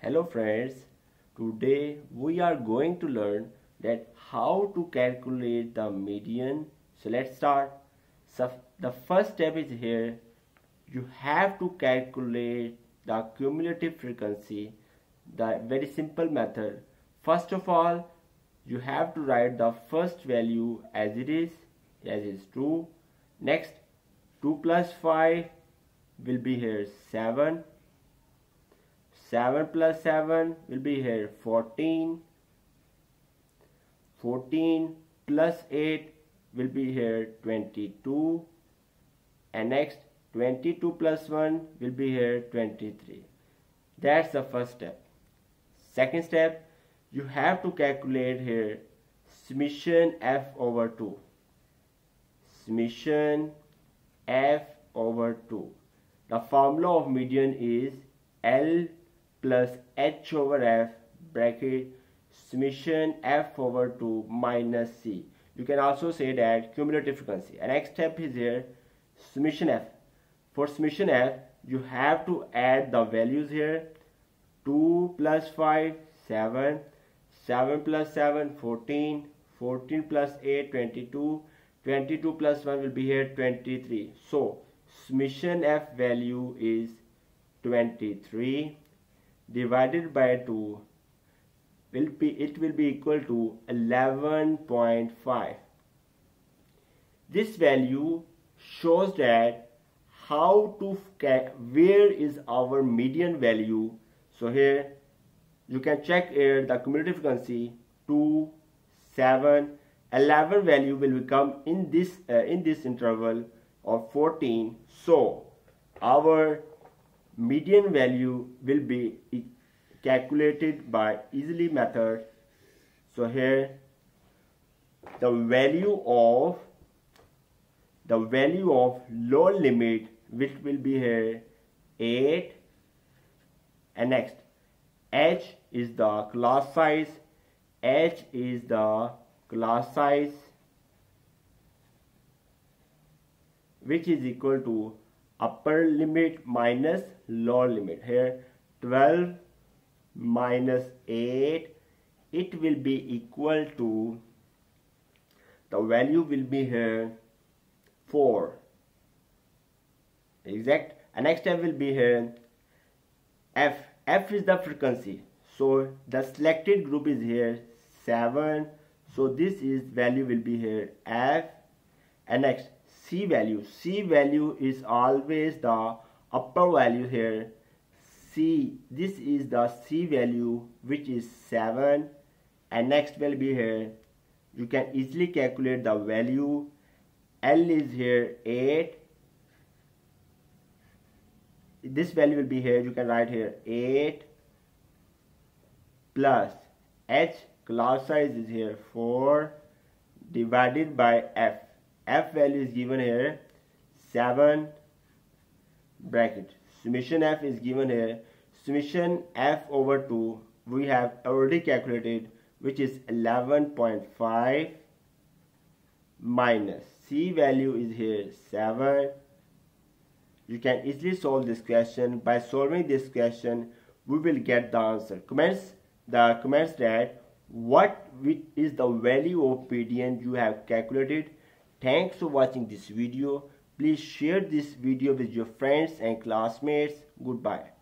Hello friends, today we are going to learn that how to calculate the median. So let's start. So the first step is here. You have to calculate the cumulative frequency. The very simple method. First of all, you have to write the first value as it is, as is 2. Next, 2 plus 5 will be here 7 7 plus 7 will be here 14 14 plus 8 will be here 22 and next 22 plus 1 will be here 23 that's the first step. Second step you have to calculate here summation f over 2 summation f over 2 the formula of median is L plus H over F bracket summation F over 2 minus C. You can also say that cumulative frequency. And next step is here summation F. For summation F, you have to add the values here. 2 plus 5, 7. 7 plus 7, 14. 14 plus 8, 22. 22 plus 1 will be here 23. So, summation f value is 23 divided by 2 will be it will be equal to 11.5 this value shows that how to where is our median value. So here you can check here the cumulative frequency 2 7 11 value will become in this uh, in this interval of 14 so our median value will be calculated by easily method. So here the value of the value of lower limit which will be here 8 and next h is the class size. H is the class size which is equal to upper limit minus lower limit. Here 12 minus 8 it will be equal to the value will be here 4 exact? And next step will be here f. F is the frequency. So the selected group is here 7 so this is value will be here f. And next C value. C value is always the upper value here. C, this is the C value which is 7 and next will be here. You can easily calculate the value. L is here 8. This value will be here. You can write here 8 plus H class size is here 4 divided by F f value is given here 7 bracket. Summation f is given here. Summation f over 2 we have already calculated which is 11.5 minus. C value is here 7 you can easily solve this question. By solving this question we will get the answer. Comments? The comments that what is the value of median you have calculated Thanks for watching this video. Please share this video with your friends and classmates. Goodbye.